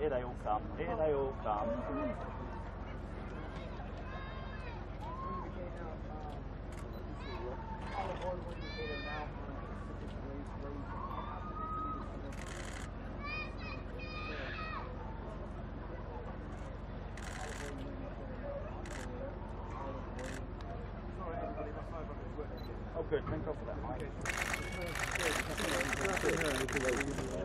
Here they all come. Here they all come. Oh, good. Thank God for that.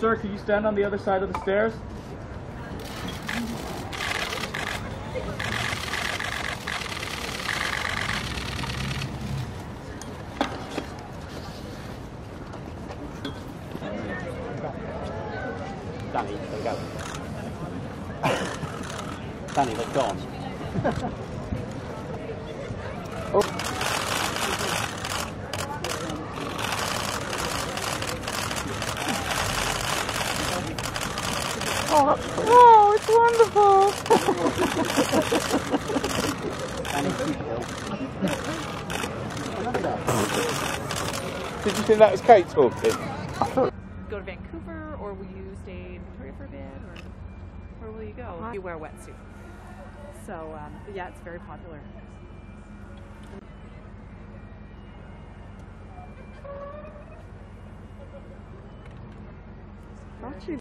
Sir, can you stand on the other side of the stairs? Danny, they go. Danny, they've gone. Oh, it's wonderful. Danny, keep it. Did you think that was Kate talking? Go to Vancouver, or will you stay in Victoria for a bit, or where will you go? You wear a wetsuit. So, um, yeah, it's very popular. Actually,